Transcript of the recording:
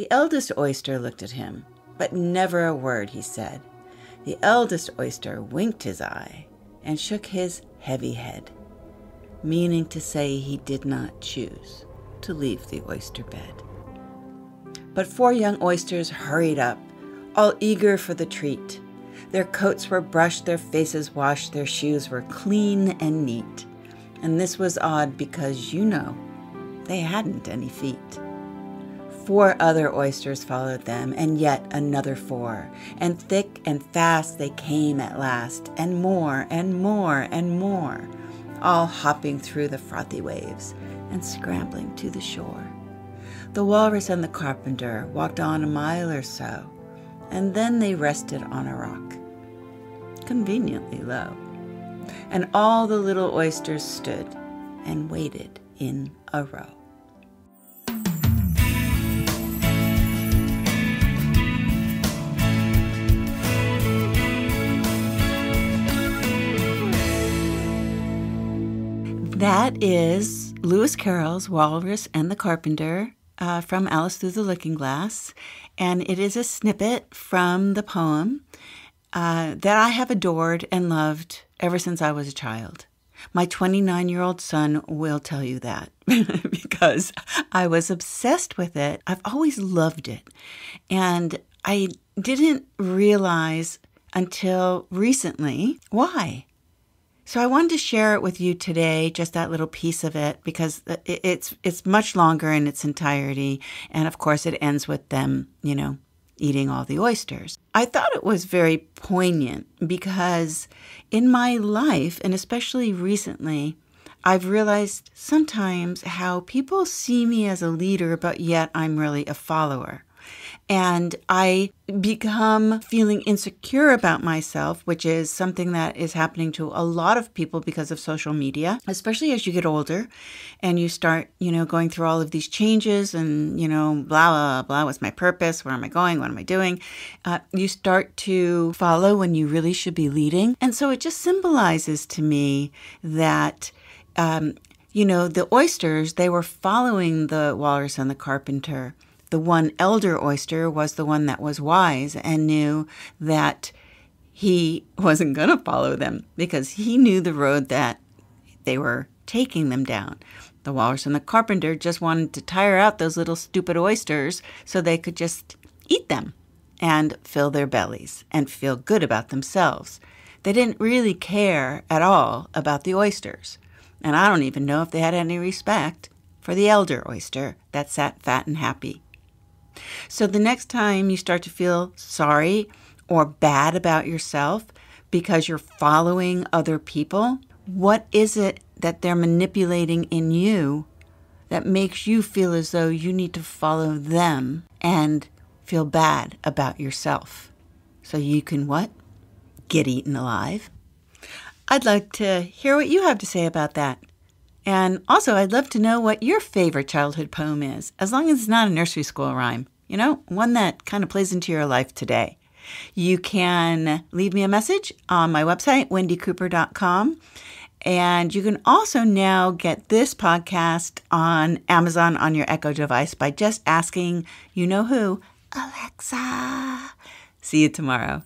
The eldest oyster looked at him, but never a word he said. The eldest oyster winked his eye and shook his heavy head, meaning to say he did not choose to leave the oyster bed. But four young oysters hurried up, all eager for the treat. Their coats were brushed, their faces washed, their shoes were clean and neat. And this was odd because, you know, they hadn't any feet. Four other oysters followed them, and yet another four, and thick and fast they came at last, and more and more and more, all hopping through the frothy waves and scrambling to the shore. The walrus and the carpenter walked on a mile or so, and then they rested on a rock, conveniently low. And all the little oysters stood and waited in a row. That is Lewis Carroll's Walrus and the Carpenter uh, from Alice Through the Looking Glass. And it is a snippet from the poem uh, that I have adored and loved ever since I was a child. My 29 year old son will tell you that because I was obsessed with it. I've always loved it. And I didn't realize until recently why. So I wanted to share it with you today, just that little piece of it, because it's it's much longer in its entirety, and of course it ends with them, you know, eating all the oysters. I thought it was very poignant because in my life, and especially recently, I've realized sometimes how people see me as a leader, but yet I'm really a follower and I become feeling insecure about myself, which is something that is happening to a lot of people because of social media, especially as you get older and you start, you know, going through all of these changes and, you know, blah, blah, blah, what's my purpose? Where am I going? What am I doing? Uh, you start to follow when you really should be leading. And so it just symbolizes to me that. Um, you know, the oysters, they were following the walrus and the carpenter the one elder oyster was the one that was wise and knew that he wasn't going to follow them because he knew the road that they were taking them down. The walrus and the carpenter just wanted to tire out those little stupid oysters so they could just eat them and fill their bellies and feel good about themselves. They didn't really care at all about the oysters. And I don't even know if they had any respect for the elder oyster that sat fat and happy so the next time you start to feel sorry or bad about yourself because you're following other people, what is it that they're manipulating in you that makes you feel as though you need to follow them and feel bad about yourself? So you can what? Get eaten alive. I'd like to hear what you have to say about that. And also, I'd love to know what your favorite childhood poem is, as long as it's not a nursery school rhyme you know, one that kind of plays into your life today. You can leave me a message on my website, wendicooper.com. And you can also now get this podcast on Amazon on your Echo device by just asking, you know who, Alexa. See you tomorrow.